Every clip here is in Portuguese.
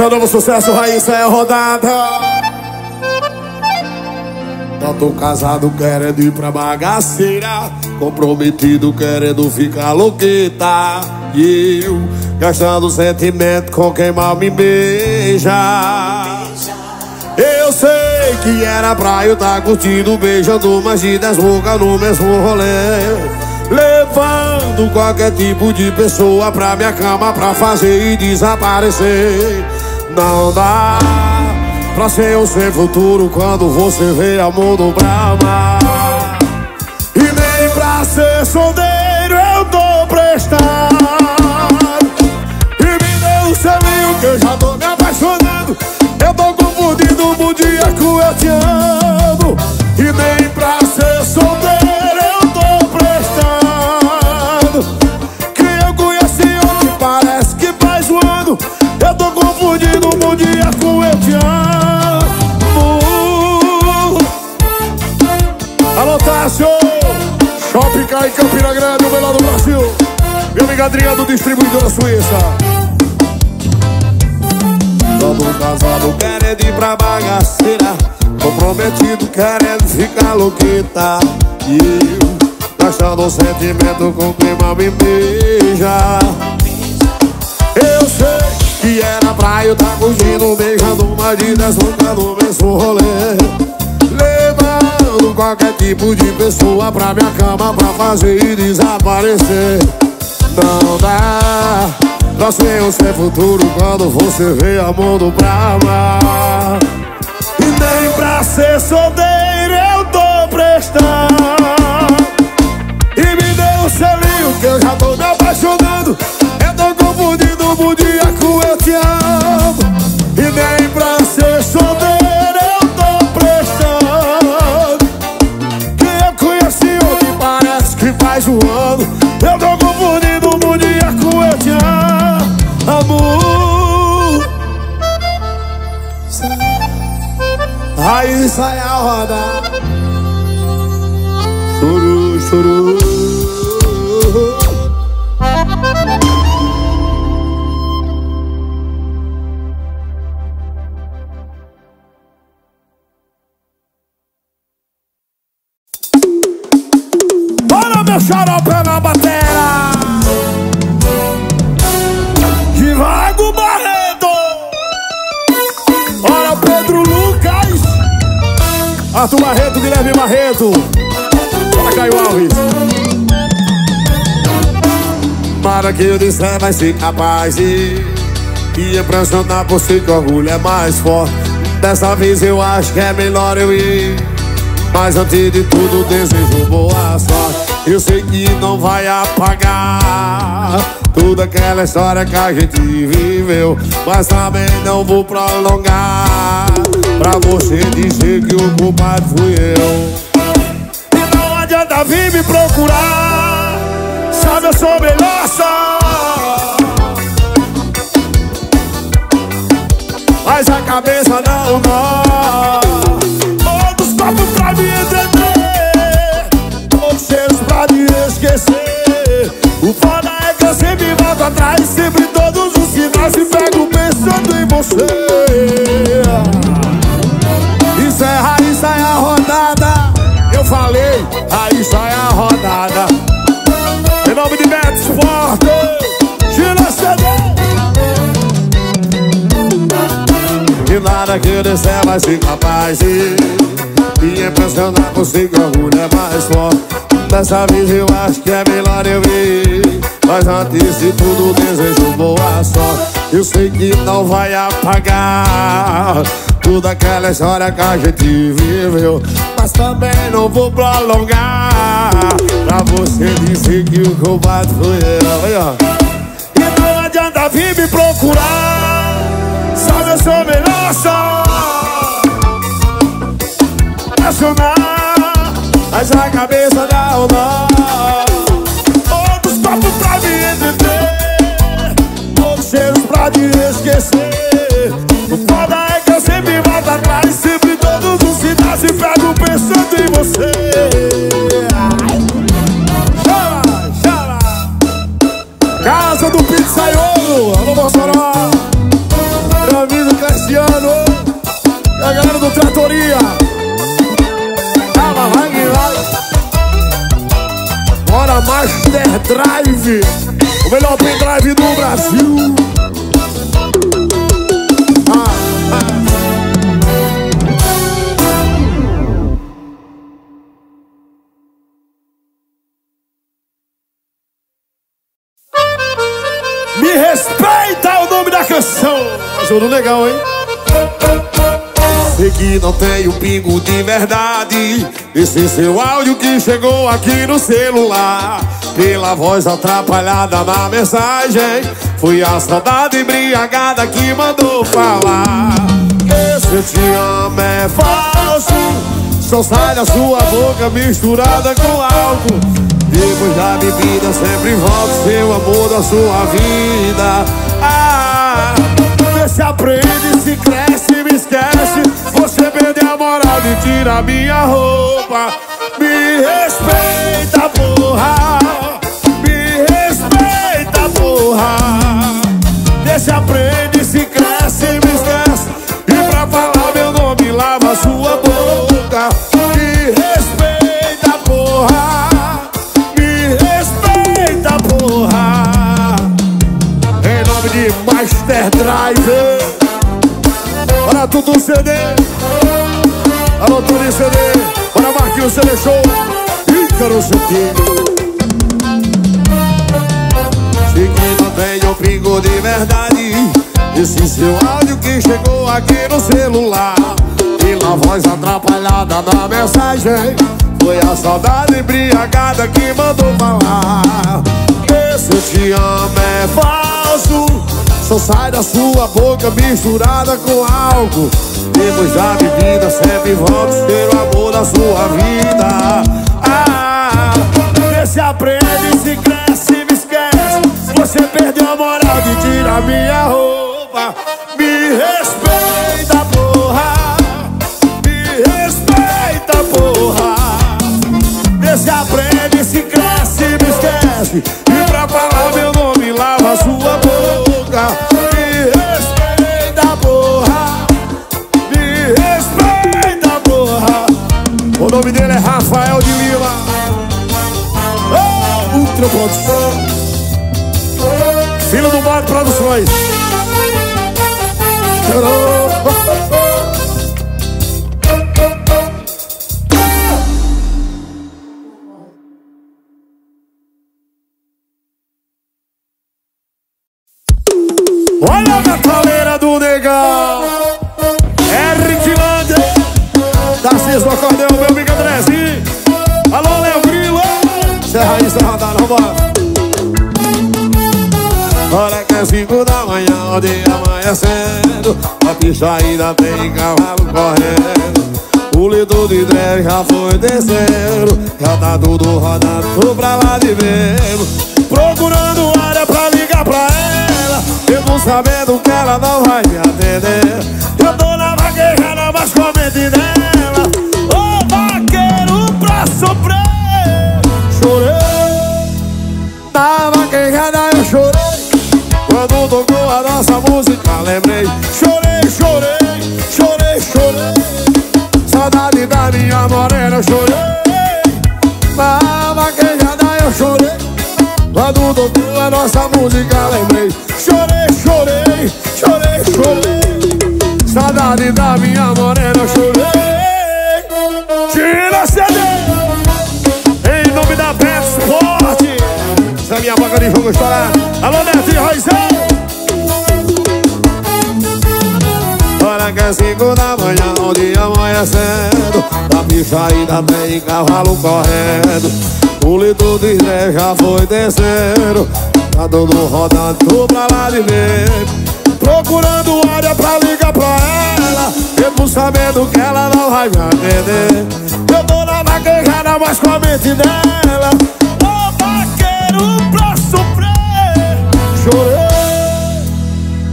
Seu novo sucesso, Raíssa é rodada. Tanto casado querendo ir pra bagaceira Comprometido querendo ficar louqueta E eu gastando sentimento com quem mal me beija. Eu sei que era pra eu tá curtindo Beijando mais de dez bocas no mesmo rolê. Levando qualquer tipo de pessoa pra minha cama Pra fazer e desaparecer Não dá pra ser ou sem futuro Quando você vê amor no brama. E nem pra ser solteiro eu tô prestado E me deu um selinho que eu já tô me apaixonando. Eu tô confundindo um dia com eu te amo amigo Adriano, distribuidora Suíça. Todo casado querendo ir pra bagaceira. Comprometido querendo ficar louqueta E eu gastando o sentimento com quem mal me beija. Eu sei que era pra eu tá curtindo Beijando uma de no mesmo rolê. Levando qualquer tipo de pessoa pra minha cama Pra fazer e desaparecer o seu futuro Quando você vê amor do Brahma E nem pra ser solteiro eu tô prestando. E me deu um selinho que eu já tô me apaixonando. Eu tô confundindo um dia com eu te amo Aí sai a roda Churu, churu meu xarope na batera Arthur Barreto, Guilherme Barreto. Olha Caio Alves. Para que eu disser vai ser capaz de Me impressionar si que o orgulho é mais forte. Dessa vez eu acho que é melhor eu ir. Mas antes de tudo desejo boa sorte. Eu sei que não vai apagar Toda aquela história que a gente viveu. Mas também não vou prolongar Pra você dizer que o culpado fui eu. E não adianta vir me procurar Sabe, eu sou melhor só. Mas a cabeça não dá atrás Sempre todos os sinais e pego pensando em você. Isso é raiz, sai a rodada. Eu falei, raiz, sai a rodada. Em nome de Beto Forte Tira CD E nada que eu disser vai ser capaz de Me impressionar. Consigo, orgulho é mais forte. Dessa vez eu acho que é melhor eu ir Mas antes de tudo desejo boa sorte Eu sei que não vai apagar Toda aquela história que a gente viveu. Mas também não vou prolongar Pra você dizer que o culpado fui eu E não adianta vir me procurar Sabe eu sou melhor só. Apaixonar mas a cabeça dá o nó dá de esquecer. O foda é que eu sempre volto atrás e Sempre todos os sinais se pego pensando em você. Chala, chala. Casa do Pizzaiolo, alô Mossoró. Meu amigo Cassiano E a galera do Tratoria. Tava, vai, vai. Bora Master Drive. O melhor pendrive do Brasil. Ajuda legal, hein? Sei que não tem um pingo de verdade. Esse seu áudio que chegou aqui no celular. Pela voz atrapalhada na mensagem. Foi a saudade embriagada que mandou falar. Esse eu te amo é falso. Só sai da sua boca misturada com álcool. Depois da bebida sempre volta seu amor da sua vida se aprende, se cresce, me esquece. Você perdeu a moral de tirar minha roupa. Me respeita, porra. Me respeita, porra. Deixa aprende, Master Driver Bora tudo CD Alô Tony CD Bora Marquinhos CD Show. Ícaro que não tem um pingo de verdade. Esse seu áudio que chegou aqui no celular. Pela voz atrapalhada na mensagem. Foi a saudade embriagada que mandou falar. Esse te amo é falso sai da sua boca misturada com álcool Depois da bebida sempre volta ser o amor da sua vida. Ah, vê se aprende, se cresce, me esquece. Você perdeu a moral de tirar minha roupa. Me respeita, porra. Me respeita, porra. Vê se aprende, se cresce, me esquece nome dele é Rafael de Lima. Oh, Ultra Produção. Filho do Mar Produções. Olha a metaleira do negão. Eric Tarcísio do acordeão, meu Da vambora Olha que é cinco da manhã, o dia amanhecendo. A pista ainda tem cavalo correndo. O lido de drag já foi descendo. Já tá tudo rodado, tô pra lá de mesmo Procurando área pra ligar pra ela. Mesmo sabendo que ela não vai me atender a nossa música lembrei. Chorei, chorei, chorei, chorei. Saudade da minha morena chorei. Na vaquejada eu chorei. Quando tocou a nossa música lembrei. Chorei, chorei, chorei, chorei. Saudade da minha morena chorei. Tira CD Em nome da Pet Sport Essa é minha boca de jogo estourar Alô Neto e Raizão é cinco da manhã, o dia amanhecendo Da bicha ainda tem cavalo correndo. O litro de trem já foi descendo Tá dando rodando, pra lá de ver Procurando área pra ligar pra ela Mesmo sabendo que ela não vai me atender. Eu tô na vaquejada, mas com a mente dela. Ô vaqueiro pra sofrer Chorei.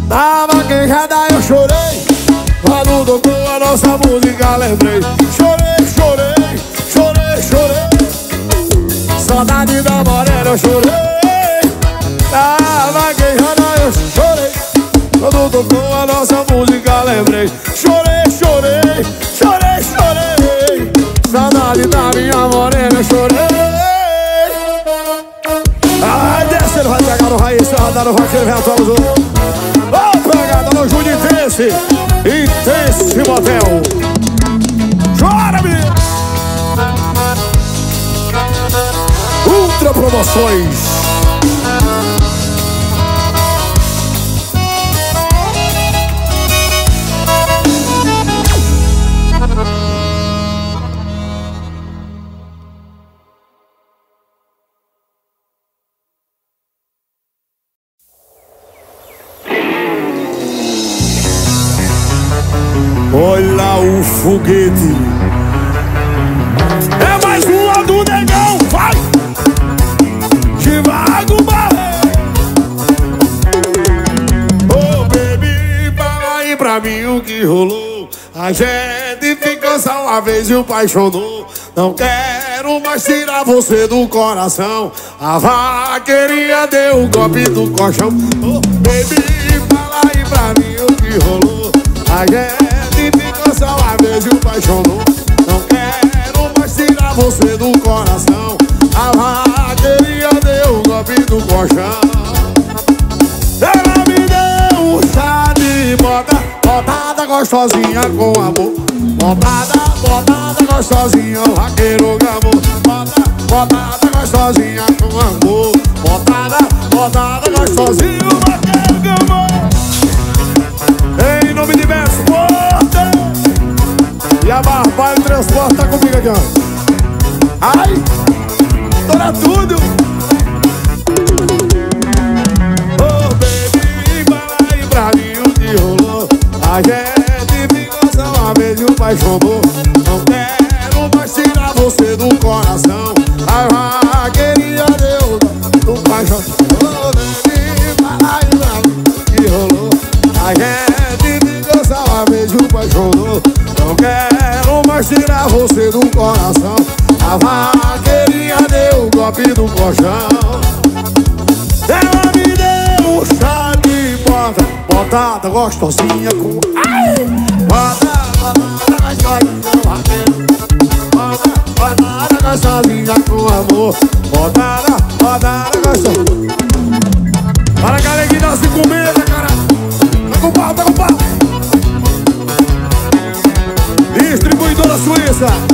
Na vaquejada eu chorei quando tocou a nossa música lembrei. Chorei, chorei, chorei, chorei. Saudade da morena chorei. Da vaquejada eu chorei. Quando tocou a nossa música lembrei. Chorei, chorei, chorei, chorei. Saudade da minha morena chorei. Pegada no raiz, rodada no vaqueiro, vem atual os outros. Ô, pegada no Júnior Intense, Intense Motel. Chora, menino! Ultra Promoções. Foguete. É mais uma do negão, vai! Chivago Barre. Oh, baby, fala aí pra mim o que rolou. A gente ficou só uma vez e o apaixonou. Não quero mais tirar você do coração. A vaqueria deu o golpe do colchão. Oh, baby, fala aí pra mim o que rolou. A gente apaixonou Não quero mais tirar você do coração. A vaqueria deu o golpe do colchão. Ela me deu um chá de bota Botada gostosinha com amor. Botada, botada gostosinha O vaqueiro gamou. Bota, botada gostosinha com amor. Botada, botada gostosinha O vaqueiro gamou. Em nome de verso, e a Barbalho Transporte tá comigo aqui, ó. Ai! Estoura tudo! Oh, baby, fala aí pra mim o que rolou. A gente ficou só uma vez e o pai chorou. Gostosinha com... Ai! Bota, botada gostosinha Bota, botada gostosinha com amor Botada, botada gostosinha Para galera que dá cinco meses, cara Tá com pau, tá com pau Distribuidora Suíça.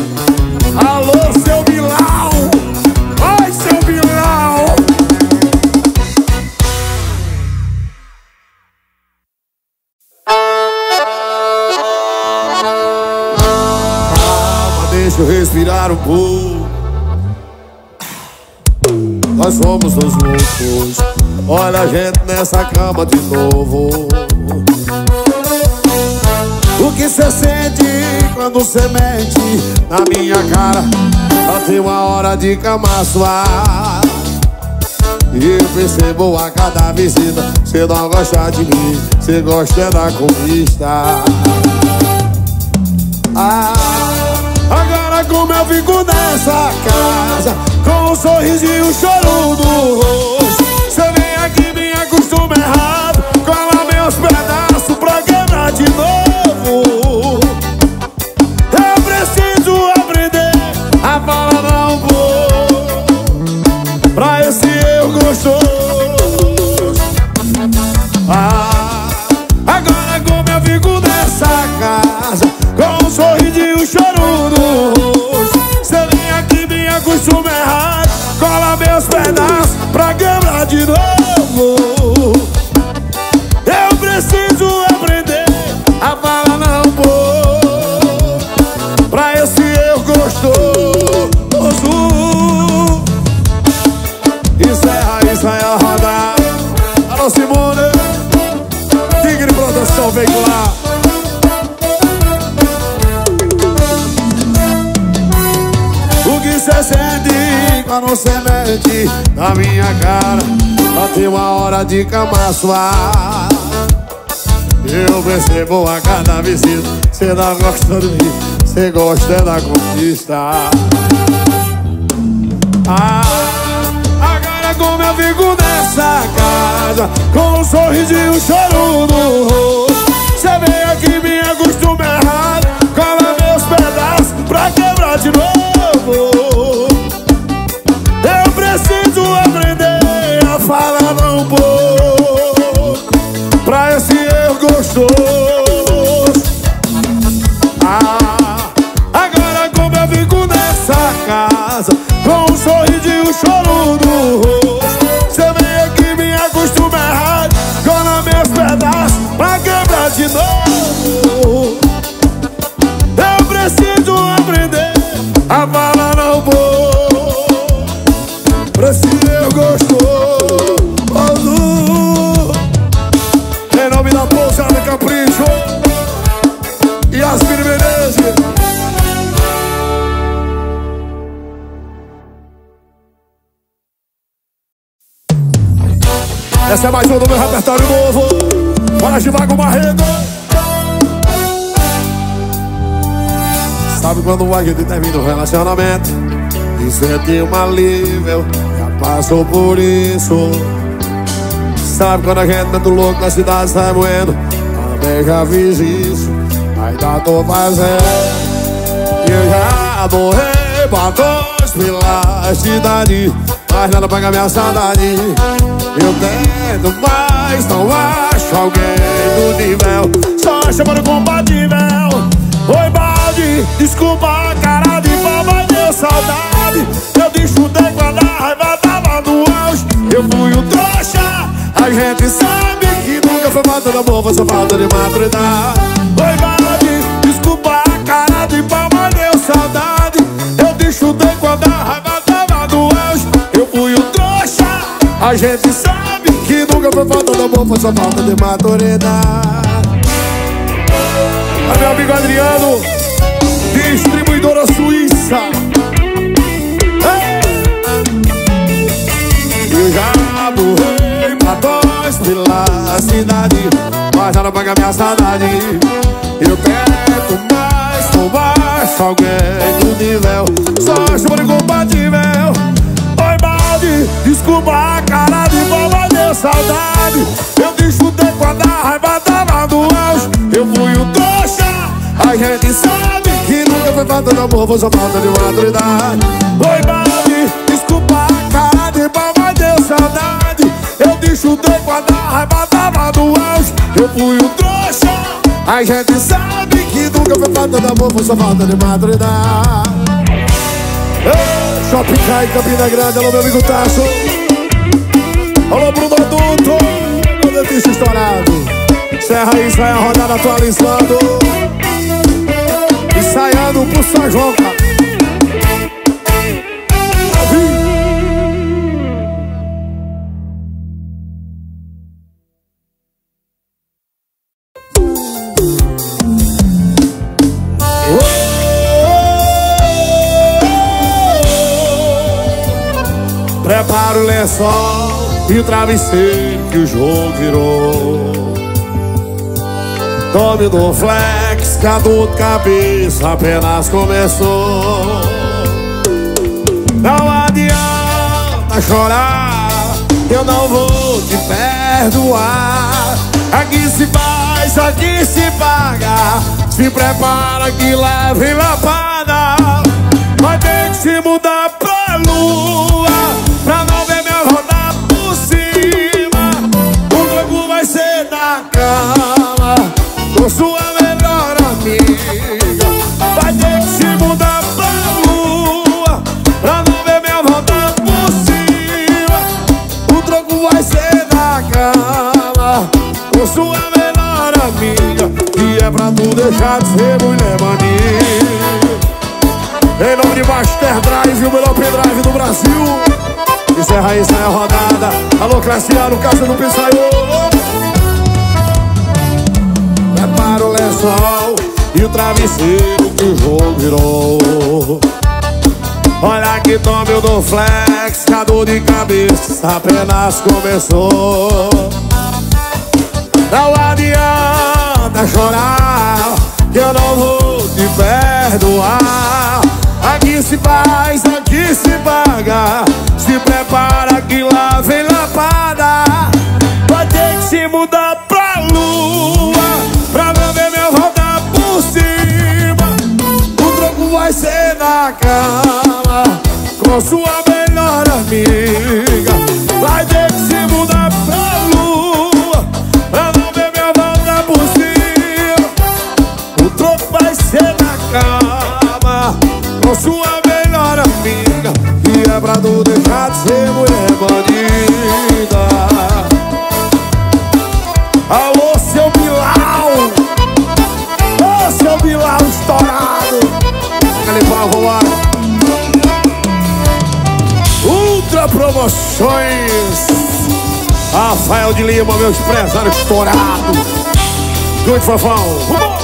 Um pouco. Nós somos os loucos. Olha a gente nessa cama de novo. O que cê sente quando cê mente na minha cara Só tem uma hora de cama suar E eu percebo a cada visita Cê não gosta de mim, cê gosta da conquista ah, como eu fico nessa casa Com um sorriso e um choro no rosto de novo. Eu preciso aprender a falar não vou Pra esse eu gostoso. Encerra, encerra a roda. Alô Simone sente quando cê mente na minha cara tem uma hora de cama suar eu percebo a cada visita Cê não gosta de mim Cê gosta da conquista. Ah, Agora como eu fico nessa casa Com um sorriso e um choro no rosto. Cê vem aqui me acostuma errado Cola meus pedaços pra quebrar de novo preciso aprender a falar não pouco Pra esse eu gostoso. A gente termina o relacionamento E sente um alívio Já passou por isso. Sabe quando a gente tá louco na cidade sai moendo Também já fiz isso Ainda tô fazendo. E eu já morri pra dois pela cidade Mas nada paga minha saudade. Eu tento, mas não acho alguém do nível Só chamando compatível desculpa a cara de pau Mas deu saudade. Eu deschutei quando a raiva tava no auge. Eu fui o trouxa A gente sabe que nunca foi falta de amor Foi só falta de maturidade. Oi, balde, desculpa a cara de pau Mas deu saudade. Eu deschutei quando a raiva tava no auge. Eu fui o trouxa A gente sabe que nunca foi falta de amor Foi só falta de maturidade. Meu amigo Adriano, já morri pra dois pela cidade, mas não paga minha saudade. Eu tento mais, não baixo alguém do nível, só chamo de compatível. Oi, balde, desculpa a cara de boba, deu saudade. Eu deschutei quando a raiva tava no auge. Eu fui o trouxa, a gente sabe que nunca foi falta de amor, foi só falta de maturidade. Oi, balde, desculpa a cara de boba, deu saudade. Eu deschutei quando a raiva tava no auge. Eu fui o trouxa, a gente sabe que nunca foi falta de amor, foi só falta de. Ei, Shopping Cai, Campina Grande, alô meu amigo Tasso. Alô Bruno Adulto, meu dentista estourado. Serra a rodada atualizando. Ensaiando pro São João, cara lençol e o travesseiro que o jogo virou. Tome do flex dor de cabeça apenas começou. Não adianta chorar, eu não vou te perdoar. Aqui se faz, aqui se paga. Se prepara que leve lapada. Vai ter que se mudar pra lua Pra é pra tu deixar de ser mulher mania em nome de Master Drive, o melhor pendrive do Brasil. Encerra aí, sai a rodada. Alô, Classiano, Casa do Pizzaiolo Prepara o lençol e o travesseiro que o jogo virou. Olha que tome o do flex, a dor de cabeça apenas começou. Não adianta chorar, que eu não vou te perdoar. Aqui se faz, aqui se paga Se prepara que lá vem lapada. Vai ter que se mudar pra lua Pra não ver meu rodar por cima. O troco vai ser na cama Com sua melhor amiga. Vai ter que se ser mulher bandida. Alô, seu Bilal Ô, seu Bilal estourado! Ele vai rolar Ultra Promoções. Rafael de Lima, meu empresário estourado. Doido, fofão, vamos!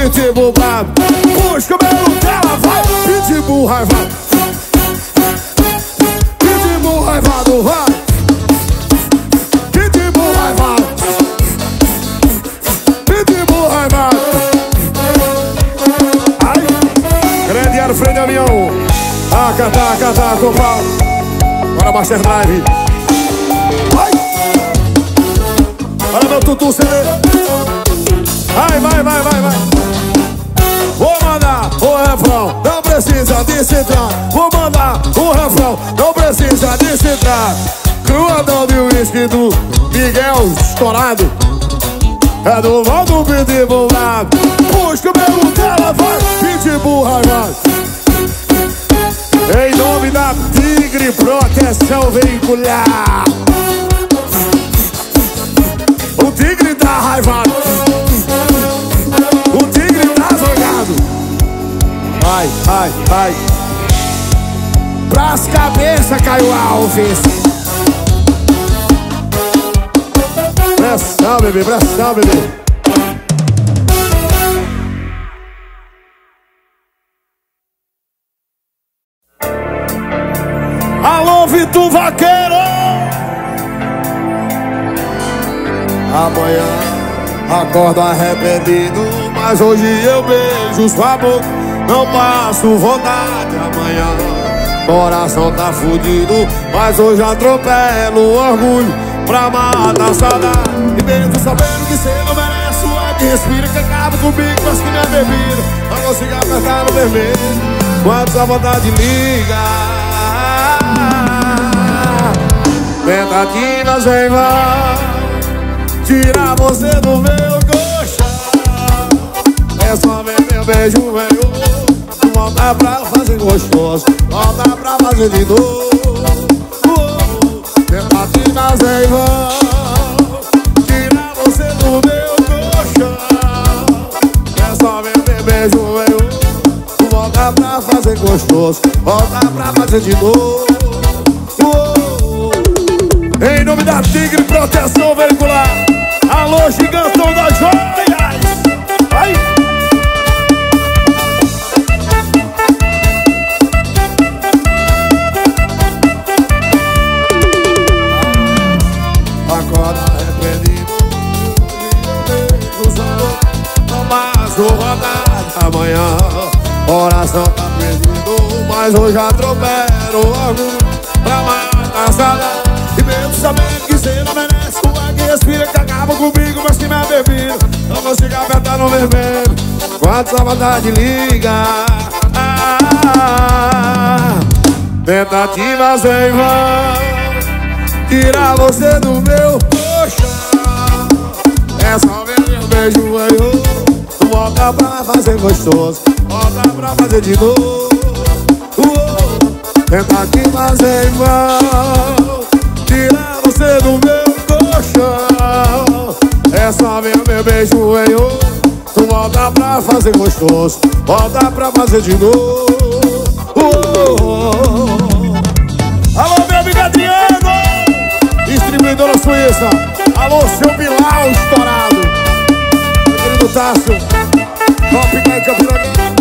Pitbull brabo. Puxa o cabelo dela, vai. Pitbull raivado. Pitbull raivado, vai. Pitbull raivado. Pitbull raivado. Ai Grande Alfredo Avião. Taca, taca, taca, o Bora Master Drive tutu Vai, vai, vai, vai, vai. Vou mandar o refrão, não precisa de citar Vou mandar o refrão, não precisa de citar Cruadão de uísque do Miguel estourado. É do Valdo Pitbull bravo Puxa o meu dela, vai. Pitbull raivado Em nome da Tigre Proteção Veicular O Tigre tá raivado Ai, ai, ai Pras cabeças caiu Alves. Pressão, bebê, pressão, bebê. Alô, Vitor Vaqueiro Amanhã acordo arrependido Mas hoje eu beijo sua boca. Não passo vontade amanhã Coração tá fudido Mas hoje atropelo o orgulho Pra matar a saudade. E mesmo sabendo que cê não merece Sua que respira que acaba comigo Mas que minha bebida Não consigo apertar no vermelho Quanto a vontade liga. Tentativas em vão Tirar você do meu colchão. É só ver meu beijo, velho Volta pra fazer gostoso Volta pra fazer de novo. Tentativas em vão Tirar você do meu colchão. É só vender beijo eu Volta pra fazer gostoso Volta pra fazer de novo Alô, gigantão da joias. Vai! amanhã Coração tá perdido, mas hoje atropelo orgulho comigo, mas que me bebida Não consigo apertar no vermelho. Quanto a vontade liga. Tentativas em vão Tirar você do meu colchão. É só ver meu beijo aí Volta pra fazer gostoso Volta pra fazer de novo Tenta que fazer igual Tirar você do meu É só ver meu beijo em Tu volta pra fazer gostoso Volta pra fazer de novo. Alô, meu amigo Adriano Distribuidora Suíça. Alô, seu Bilal estourado. Meu querido Tássio Top Campina